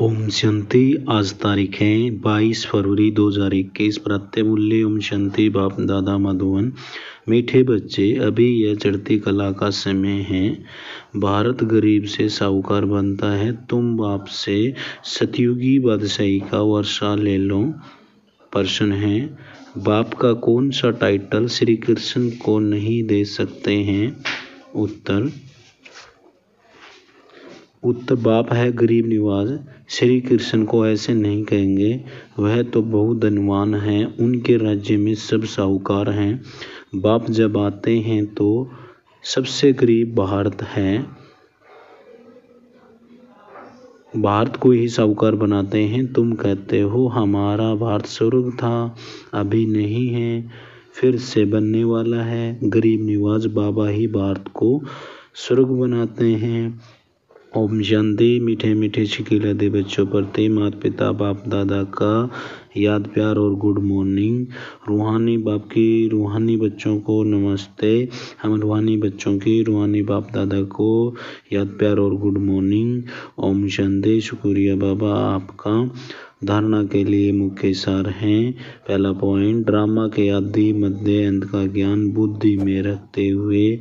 ओम शांति। आज तारीख है बाईस फरवरी 2021 प्रातः मूल्य ओम शांति, बाप दादा मधुवन। मीठे बच्चे, अभी यह चढ़ती कला का समय है। भारत गरीब से साहूकार बनता है। तुम बाप से सतयुगी बादशाही का वर्षा ले लो। प्रश्न है, बाप का कौन सा टाइटल श्री कृष्ण को नहीं दे सकते हैं? उत्तर उत्तर बाप है गरीब निवाज। श्री कृष्ण को ऐसे नहीं कहेंगे। वह तो बहुत धनवान हैं, उनके राज्य में सब साहूकार हैं। बाप जब आते हैं तो सबसे गरीब भारत है। भारत को ही साहूकार बनाते हैं। तुम कहते हो हमारा भारत स्वर्ग था, अभी नहीं है, फिर से बनने वाला है। गरीब निवाज बाबा ही भारत को स्वर्ग बनाते हैं। ओम शांति, मीठे मीठे शिकीले दे बच्चों प्रति माता पिता, बाप दादा का याद प्यार और गुड मॉर्निंग। रूहानी बाप की, रूहानी बच्चों को नमस्ते। हम रूहानी बच्चों की, रूहानी बाप दादा को याद प्यार और गुड मॉर्निंग। ओम शांति, शुक्रिया बाबा आपका। धारणा के लिए मुख्य सार हैं। पहला पॉइंट ड्रामा के आदि मध्य अंत का ज्ञान बुद्धि में रखते हुए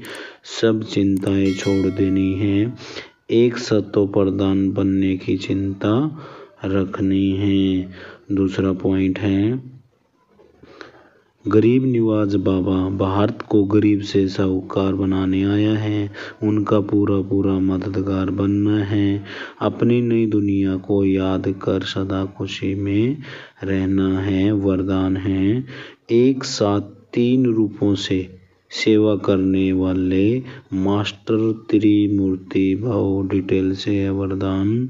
सब चिंताएँ छोड़ देनी है। एक सत्व प्रदान बनने की चिंता रखनी है। दूसरा पॉइंट है, गरीब निवाज बाबा भारत को गरीब से साहूकार बनाने आया है। उनका पूरा पूरा मददगार बनना है। अपनी नई दुनिया को याद कर सदा खुशी में रहना है। वरदान है, एक साथ तीन रूपों से सेवा करने वाले मास्टर त्रिमूर्ति भाव डिटेल से वरदान।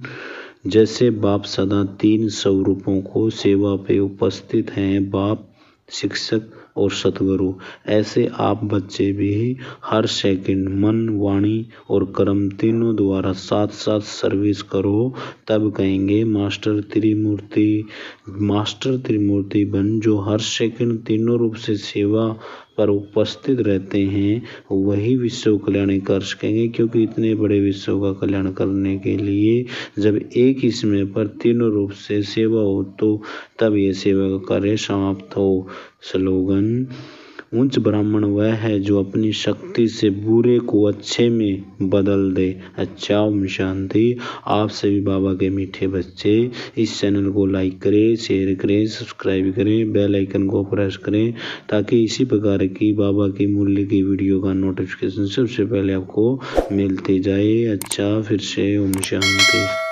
जैसे बाप सदा तीन स्वरूपों को सेवा पे उपस्थित हैं, बाप, शिक्षक और सतगुरु। ऐसे आप बच्चे भी हर सेकंड मन, वाणी और कर्म तीनों द्वारा साथ साथ सर्विस करो, तब कहेंगे, मास्टर त्रिमूर्ति मास्टर त्रिमूर्ति बन, जो हर सेकंड तीनों रूप से सेवा पर उपस्थित रहते हैं, वही विश्व कल्याण कर सकेंगे क्योंकि इतने बड़े विश्व का कल्याण करने के लिए जब एक ही समय पर तीनों रूप से सेवा हो तो तब ये सेवा का कार्य समाप्त हो। स्लोगन, उच्च ब्राह्मण वह है जो अपनी शक्ति से बुरे को अच्छे में बदल दे। अच्छा ओम शांति आप सभी बाबा के मीठे बच्चे, इस चैनल को लाइक करें, शेयर करें, सब्सक्राइब करें, बेल आइकन को प्रेस करें, ताकि इसी प्रकार की बाबा की मूल्य की वीडियो का नोटिफिकेशन सबसे पहले आपको मिलती जाए। अच्छा फिर से ओम शांति।